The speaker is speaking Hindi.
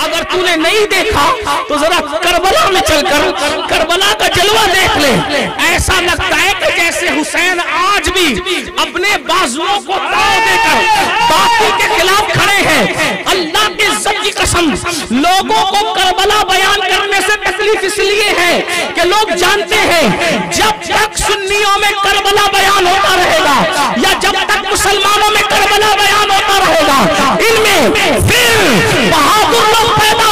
अगर तूने नहीं देखा तो जरा करबला में चलकर करबला का जलवा देख ले। ऐसा लगता है कि जैसे हुसैन आज भी अपने बाजुओं को ताव देकर बाकी के खिलाफ खड़े हैं। अल्लाह के इज़्ज़त की कसम, लोगों को करबला बयान करने से तकलीफ़ इसलिए है कि लोग जानते हैं, जब फिर बहादुर लोग पैदा